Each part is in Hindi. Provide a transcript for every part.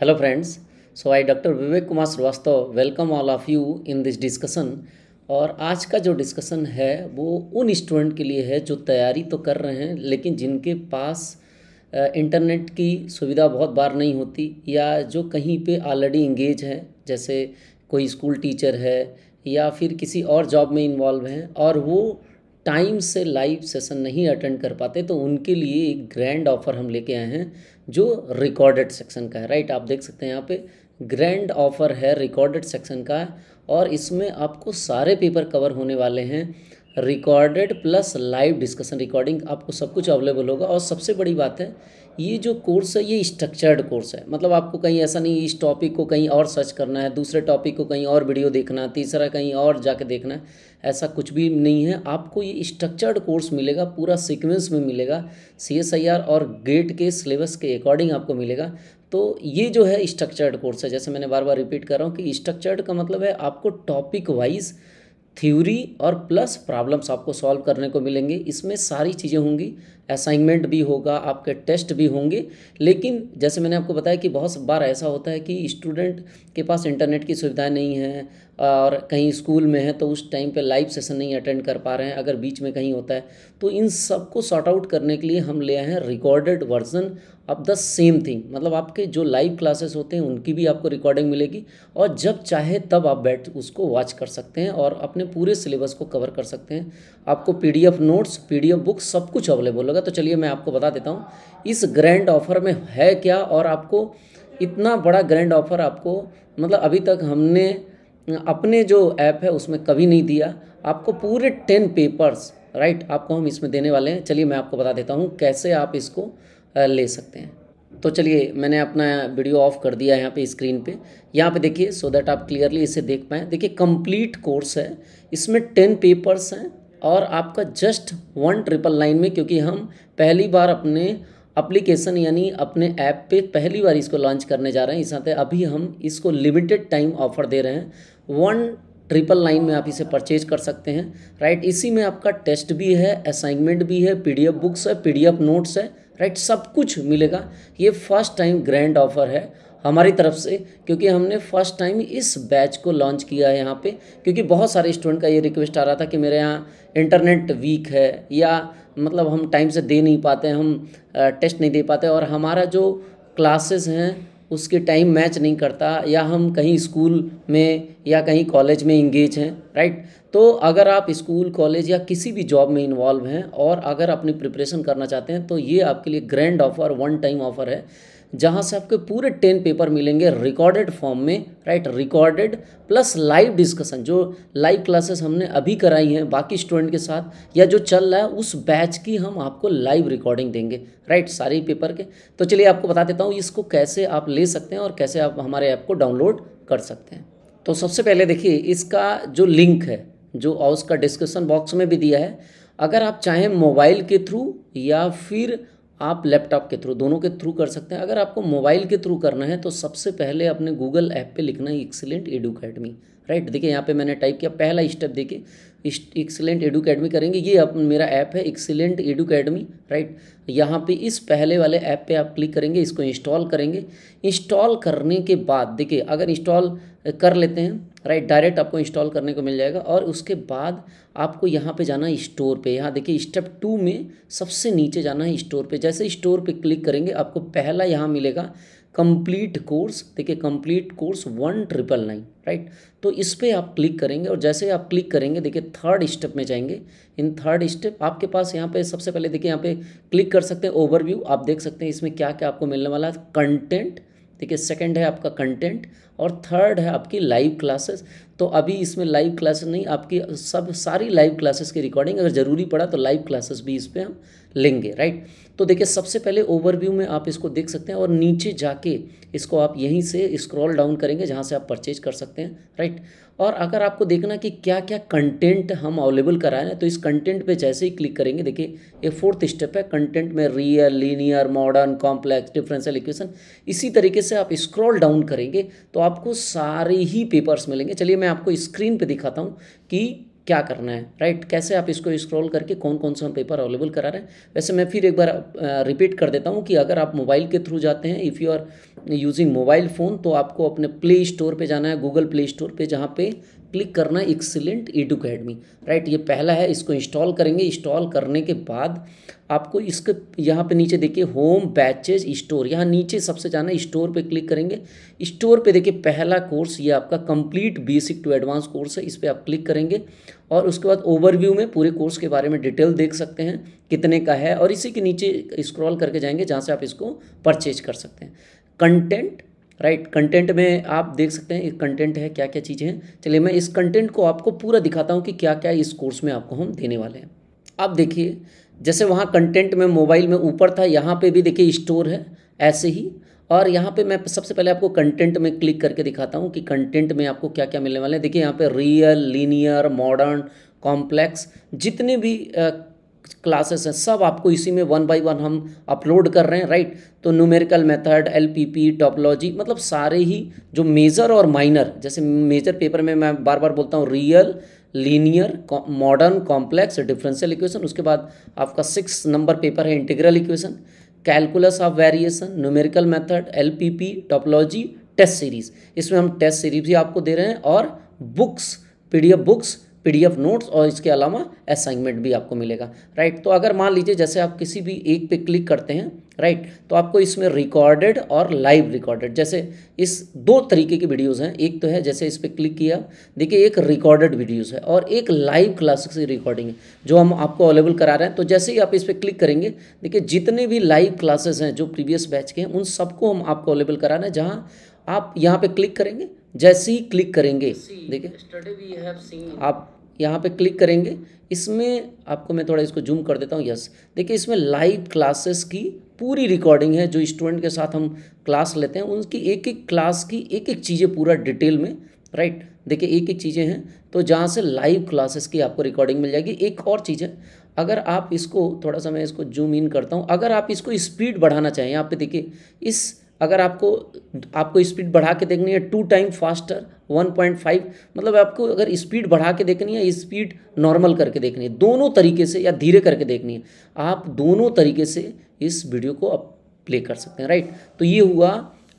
Hello friends. So, I Dr. Vivek Kumar Srivastava welcome all of you in this discussion और आज का जो डिस्कशन है, वो उन स्टूडेंट के लिए है जो तैयारी तो कर रहे हैं, लेकिन जिनके पास इंटरनेट की सुविधा बहुत बार नहीं होती या जो कहीं पे ऑलरेडी इंगेज हैं, जैसे कोई स्कूल टीचर है या फिर किसी और जॉब में इन्वॉल्व हैं, और वो टाइम से लाइव सेशन नहीं अटेंड कर पाते तो उनके लिए एक ग्रैंड ऑफ़र हम लेके आए हैं, जो रिकॉर्डेड सेक्शन का है। राइट आप देख सकते हैं यहाँ पे ग्रैंड ऑफ़र है रिकॉर्डेड सेक्शन का, और इसमें आपको सारे पेपर कवर होने वाले हैं। Recorded plus live discussion recording आपको सब कुछ अवेलेबल होगा। और सबसे बड़ी बात है ये जो कोर्स है, ये स्ट्रक्चर्ड कोर्स है। मतलब आपको कहीं ऐसा नहीं, इस टॉपिक को कहीं और सर्च करना है, दूसरे टॉपिक को कहीं और वीडियो देखना है, तीसरा कहीं और जाके देखना है, ऐसा कुछ भी नहीं है। आपको ये स्ट्रक्चर्ड कोर्स मिलेगा, पूरा सीक्वेंस में मिलेगा सीएसआईआर और गेट के सिलेबस के अकॉर्डिंग आपको मिलेगा। तो ये जो है स्ट्रक्चर्ड कोर्स है, जैसे मैंने बार बार रिपीट कर रहा हूँ कि स्ट्रक्चर्ड का मतलब है आपको टॉपिक वाइज थ्योरी और प्लस प्रॉब्लम्स आपको सॉल्व करने को मिलेंगे। इसमें सारी चीज़ें होंगी। असाइनमेंट भी होगा, आपके टेस्ट भी होंगे। लेकिन जैसे मैंने आपको बताया कि बहुत बार ऐसा होता है कि स्टूडेंट के पास इंटरनेट की सुविधाएँ नहीं है और कहीं स्कूल में है तो उस टाइम पे लाइव सेशन नहीं अटेंड कर पा रहे हैं, अगर बीच में कहीं होता है। तो इन सबको सॉर्ट आउट करने के लिए हम ले आए हैं recorded version of the same thing मतलब आपके जो लाइव क्लासेस होते हैं, उनकी भी आपको रिकॉर्डिंग मिलेगी और जब चाहे तब आप बैठ उसको वॉच कर सकते हैं और अपने पूरे सिलेबस को कवर कर सकते हैं। आपको पीडीएफ नोट्स पीडीएफ बुक सब कुछ अवेलेबल होगा तो चलिए मैं आपको बता देता हूँ, इस ग्रैंड ऑफ़र में है क्या? और आपको इतना बड़ा ग्रैंड ऑफ़र आपको मतलब अभी तक हमने अपने जो ऐप है, उसमें कभी नहीं दिया। आपको पूरे टेन पेपर्स राइट आपको हम इसमें देने वाले हैं। चलिए मैं आपको बता देता हूँ, कैसे आप इसको ले सकते हैं। तो चलिए, मैंने अपना वीडियो ऑफ़ कर दिया है यहाँ पे स्क्रीन पे। यहाँ पे देखिए सो दैट आप क्लियरली इसे देख पाएँ। देखिए कंप्लीट कोर्स है। इसमें टेन पेपर्स हैं। और आपका जस्ट वन ट्रिपल नाइन में, क्योंकि हम पहली बार अपने अप्लीकेशन यानी अपने ऐप पे पहली बार इसको लॉन्च करने जा रहे हैं। इस नाते अभी हम इसको लिमिटेड टाइम ऑफ़र दे रहे हैं। वन ट्रिपल नाइन में आप इसे परचेज कर सकते हैं। राइट इसी में आपका टेस्ट भी है असाइनमेंट भी है पीडीएफ बुक्स है पीडीएफ नोट्स है। राइट सब कुछ मिलेगा। ये फ़र्स्ट टाइम ग्रैंड ऑफ़र है। हमारी तरफ़ से, क्योंकि हमने फ़र्स्ट टाइम इस बैच को लॉन्च किया है यहाँ पे, क्योंकि बहुत सारे स्टूडेंट का ये रिक्वेस्ट आ रहा था कि मेरे यहाँ इंटरनेट वीक है, या मतलब हम टाइम से दे नहीं पाते, हम टेस्ट नहीं दे पाते, और हमारा जो क्लासेस हैं, उसके टाइम मैच नहीं करता, या हम कहीं स्कूल में, या कहीं कॉलेज में इंगेज हैं राइट तो अगर आप स्कूल कॉलेज या किसी भी जॉब में इन्वॉल्व हैं, और अगर अपनी प्रिपरेशन करना चाहते हैं तो ये आपके लिए grand offer one time offer है। जहाँ से आपके पूरे टेन पेपर मिलेंगे रिकॉर्डेड फॉर्म में right recorded plus live discussion जो लाइव क्लासेस हमने अभी कराई हैं बाकी स्टूडेंट के साथ, या जो चल रहा है, उस बैच की हम आपको लाइव रिकॉर्डिंग देंगे राइट सारे पेपर के। तो चलिए आपको बता देता हूँ, इसको कैसे आप ले सकते हैं और कैसे आप हमारे ऐप को डाउनलोड कर सकते हैं। तो सबसे पहले देखिए, इसका जो लिंक है, जो और उसका डिस्क्रिप्शन बॉक्स में भी दिया है, अगर आप चाहें मोबाइल के थ्रू या फिर आप लैपटॉप के थ्रू दोनों के थ्रू कर सकते हैं। अगर आपको मोबाइल के थ्रू करना है तो सबसे पहले अपने गूगल ऐप पे लिखना है एक्सीलेंट एडू अकेडमी राइट देखिए, यहाँ पे मैंने टाइप किया, पहला स्टेप देखिए एक्सीलेंट अकेडमी करेंगे। ये अब मेरा ऐप है एक्सीलेंट एडू अकेडमी राइट यहाँ पे इस पहले वाले ऐप पे आप क्लिक करेंगे, इसको इंस्टॉल करेंगे। इंस्टॉल करने के बाद, देखिए, अगर इंस्टॉल कर लेते हैं राइट डायरेक्ट आपको इंस्टॉल करने को मिल जाएगा और उसके बाद आपको यहाँ पे जाना है स्टोर पे। यहाँ देखिए स्टेप टू में सबसे नीचे जाना है स्टोर पे। जैसे स्टोर पे क्लिक करेंगे, आपको पहला यहाँ मिलेगा कंप्लीट कोर्स देखिए complete course one triple nine right तो इस पर आप क्लिक करेंगे और जैसे आप क्लिक करेंगे, देखिए थर्ड स्टेप में जाएँगे। इन थर्ड स्टेप आपके पास यहाँ पे सबसे पहले देखिए, यहाँ पे क्लिक कर सकते हैं ओवरव्यू आप देख सकते हैं इसमें क्या क्या आपको मिलने वाला है। कंटेंट देखिए सेकंड है आपका कंटेंट और थर्ड है आपकी लाइव क्लासेस तो अभी इसमें लाइव क्लासेस नहीं, आपकी सब, सारी लाइव क्लासेस की रिकॉर्डिंग अगर ज़रूरी पड़ा तो लाइव क्लासेस भी इस पर हम लेंगे राइट तो देखिए, सबसे पहले ओवरव्यू में आप इसको देख सकते हैं और नीचे जाके इसको आप यहीं से स्क्रॉल डाउन करेंगे, जहाँ से आप परचेज कर सकते हैं राइट और अगर आपको देखना कि क्या क्या कंटेंट हम अवेलेबल कराए हैं तो इस कंटेंट पे जैसे ही क्लिक करेंगे, देखिए, ये फोर्थ स्टेप है कंटेंट में real linear modern complex differential equation इसी तरीके से आप स्क्रॉल डाउन करेंगे तो आपको सारे ही पेपर्स मिलेंगे। चलिए, मैं आपको स्क्रीन पे दिखाता हूँ कि क्या करना है राइट कैसे आप इसको स्क्रॉल करके कौन कौन सा पेपर अवेलेबल करा रहे हैं? वैसे मैं फिर एक बार रिपीट कर देता हूँ कि अगर आप मोबाइल के थ्रू जाते हैं if you are using mobile phone तो आपको अपने प्ले स्टोर पर जाना है गूगल प्ले स्टोर पर जहाँ पे क्लिक करना एक्सीलेंट एडू अकेडमी राइट ये पहला है, इसको इंस्टॉल करेंगे। इंस्टॉल करने के बाद आपको इसके, यहाँ पे नीचे देखिए होम बैचेज स्टोर यहाँ नीचे सबसे जाना स्टोर पे क्लिक करेंगे। स्टोर पे देखिए, पहला कोर्स ये आपका complete basic to advance course है। इस पर आप क्लिक करेंगे और उसके बाद ओवरव्यू में पूरे कोर्स के बारे में डिटेल देख सकते हैं, कितने का है। और इसी के नीचे स्क्रॉल करके जाएँगे, जहाँ से आप इसको परचेज कर सकते हैं। कंटेंट राइट कंटेंट में आप देख सकते हैं कंटेंट है क्या क्या चीज़ें हैं। चलिए मैं इस कंटेंट को आपको पूरा दिखाता हूँ कि क्या क्या इस कोर्स में आपको हम देने वाले हैं। आप देखिए, जैसे वहाँ कंटेंट में मोबाइल में ऊपर था, यहाँ पे भी देखिए स्टोर है, ऐसे ही। और यहाँ पे मैं सबसे पहले आपको कंटेंट में क्लिक करके दिखाता हूँ कि कंटेंट में आपको क्या क्या मिलने वाले हैं। देखिए यहाँ पे रियल लीनियर मॉडर्न कॉम्प्लेक्स जितने भी क्लासेस हैं, सब आपको इसी में वन बाय वन हम अपलोड कर रहे हैं राइट तो न्यूमेरिकल मेथड एलपीपी टॉपोलॉजी मतलब सारे ही जो मेजर और माइनर जैसे मेजर पेपर में मैं बार बार बोलता हूँ real linear modern complex differential equation उसके बाद आपका सिक्स नंबर पेपर है integral equation calculus of variation numerical method LPP topology test series इसमें हम टेस्ट सीरीज़ भी आपको दे रहे हैं और books PDF books PDF notes और इसके अलावा असाइनमेंट भी आपको मिलेगा राइट तो अगर मान लीजिए जैसे आप किसी भी एक पे क्लिक करते हैं राइट तो आपको इसमें रिकॉर्डेड और लाइव रिकॉर्डेड जैसे इस दो तरीके की वीडियोस हैं। एक तो है जैसे इस पर क्लिक किया देखिए एक रिकॉर्डेड वीडियोस है और एक लाइव क्लासेस की रिकॉर्डिंग है जो हम आपको अवेलेबल करा रहे हैं। तो जैसे ही आप इस पर क्लिक करेंगे देखिए जितने भी लाइव क्लासेस हैं जो प्रीवियस बैच के हैं उन सबको हम आपको अवेलेबल करा रहे हैं जहाँ आप यहाँ पे क्लिक करेंगे जैसे ही क्लिक करेंगे देखिए। आप यहाँ पे क्लिक करेंगे, इसमें आपको मैं थोड़ा इसको जूम कर देता हूँ यस देखिए, इसमें लाइव क्लासेस की पूरी रिकॉर्डिंग है, जो स्टूडेंट के साथ हम क्लास लेते हैं, उनकी एक एक क्लास की एक एक चीज़ें पूरा डिटेल में राइट देखिए एक एक चीज़ें हैं तो जहाँ से लाइव क्लासेस की आपको रिकॉर्डिंग मिल जाएगी। एक और चीज़ है, अगर आप इसको, थोड़ा सा मैं इसको जूम इन करता हूँ, अगर आप इसको स्पीड बढ़ाना चाहें, यहाँ पे देखिए, इस अगर आपको आपको स्पीड बढ़ा के देखनी है टू टाइम फास्टर 1.5 मतलब आपको अगर स्पीड बढ़ा के देखनी है स्पीड नॉर्मल करके देखनी है, दोनों तरीके से या धीरे करके देखनी है, आप दोनों तरीके से इस वीडियो को आप प्ले कर सकते हैं राइट तो ये हुआ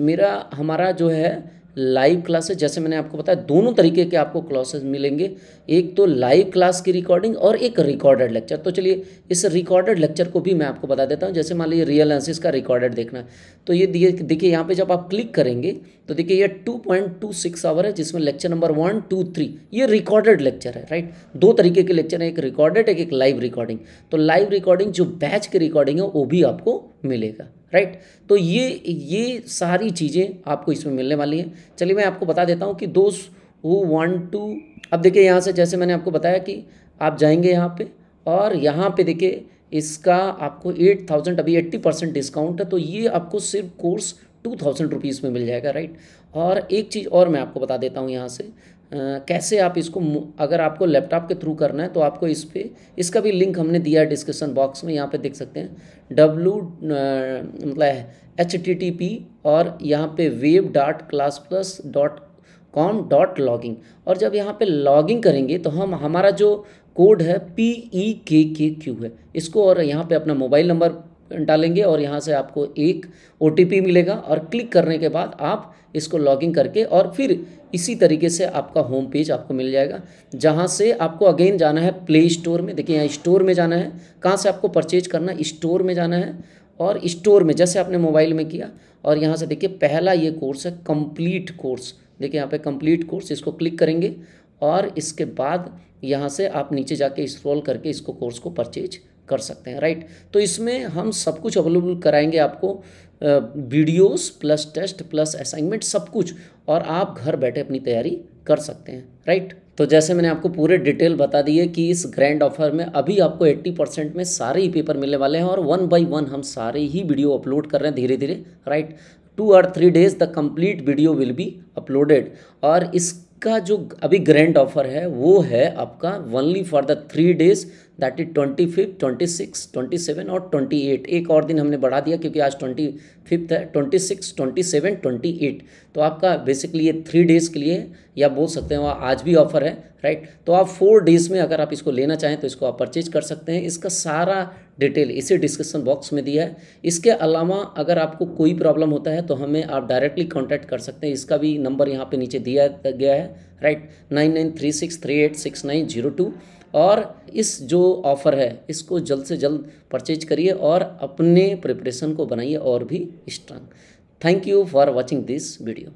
मेरा, हमारा जो है लाइव क्लासेस जैसे मैंने आपको बताया, दोनों तरीके के आपको क्लासेस मिलेंगे। एक तो लाइव क्लास की रिकॉर्डिंग और एक रिकॉर्डेड लेक्चर तो चलिए, इस रिकॉर्डेड लेक्चर को भी मैं आपको बता देता हूँ। जैसे मान लीजिए रियल एनालिसिस का रिकॉर्डेड देखना है। तो ये देखिए यहाँ पे जब आप क्लिक करेंगे तो देखिए ये two point two six hour है, जिसमें lecture number one two three ये रिकॉर्डेड लेक्चर है राइट दो तरीके के लेक्चर हैं, एक रिकॉर्डेड एक एक लाइव रिकॉर्डिंग तो लाइव रिकॉर्डिंग जो बैच की रिकॉर्डिंग है, वो भी आपको मिलेगा। राइट तो ये ये सारी चीज़ें आपको इसमें मिलने वाली हैं। चलिए मैं आपको बता देता हूँ कि दोस्त वो वन टू अब देखिए यहाँ से जैसे मैंने आपको बताया कि आप जाएँगे यहाँ पे और यहाँ पे देखिए इसका आपको एट थाउज़ेंड अभी एट्टी परसेंट डिस्काउंट है तो ये आपको सिर्फ़ कोर्स टू थाउज़ेंड रुपीज़ में मिल जाएगा राइट और एक चीज़ और मैं आपको बता देता हूँ यहाँ से। कैसे आप इसको अगर आपको लैपटॉप के थ्रू करना है तो आपको इस पर इसका भी लिंक हमने दिया है डिस्क्रिप्सन बॉक्स में, यहाँ पे देख सकते हैं। डब्लू मतलब एच टी टी पी और यहाँ पे web dot class plus dot com dot login और जब यहाँ पे लॉगिंग करेंगे तो हम, हमारा जो कोड है पी ई के के क्यू है। इसको और यहाँ पे अपना मोबाइल नंबर डालेंगे और यहाँ से आपको एक ओटीपी मिलेगा और क्लिक करने के बाद आप इसको लॉगिन करके और फिर इसी तरीके से आपका होम पेज आपको मिल जाएगा। जहाँ से आपको अगेन जाना है प्ले स्टोर में, देखिए यहाँ स्टोर में जाना है, कहाँ से आपको परचेज करना स्टोर में जाना है और स्टोर में, जैसे आपने मोबाइल में किया और यहाँ से देखिए पहला ये कोर्स है कंप्लीट कोर्स, देखिए यहाँ पे कंप्लीट कोर्स, इसको क्लिक करेंगे और इसके बाद यहाँ से आप नीचे जाके स्क्रॉल करके इसको कोर्स को परचेज कर सकते हैं राइट तो इसमें हम सब कुछ अवेलेबल कराएँगे आपको videos plus test plus assignment सब कुछ, और आप घर बैठे अपनी तैयारी कर सकते हैं राइट तो जैसे मैंने आपको पूरे डिटेल बता दिए कि इस ग्रैंड ऑफ़र में अभी आपको 80 परसेंट में सारे ही पेपर मिलने वाले हैं, और वन बाय वन हम सारे ही वीडियो अपलोड कर रहे हैं धीरे धीरे राइट टू और three days the complete video will be uploaded और इस इसका जो अभी ग्रैंड ऑफ़र है, वो है आपका only for the three days that is twenty fifth twenty six twenty seven और ट्वेंटी एट एक और दिन हमने बढ़ा दिया क्योंकि आज ट्वेंटी फिफ्थ है twenty six twenty seven twenty eight तो आपका बेसिकली ये थ्री डेज़ के लिए, या बोल सकते हैं, वहाँ आज भी ऑफ़र है राइट तो आप फोर डेज़ में अगर आप इसको लेना चाहें तो इसको आप परचेज कर सकते हैं। इसका सारा डिटेल इसी डिस्क्रिप्शन बॉक्स में दिया है। इसके अलावा अगर आपको कोई प्रॉब्लम होता है तो हमें आप डायरेक्टली कॉन्टैक्ट कर सकते हैं। इसका भी नंबर यहाँ पे नीचे दिया गया है, right? Nine nine three six three eight six nine zero two. और इस जो ऑफ़र है, इसको जल्द से जल्द परचेज करिए और अपने प्रिपरेशन को बनाइए और भी strong thank you for watching this video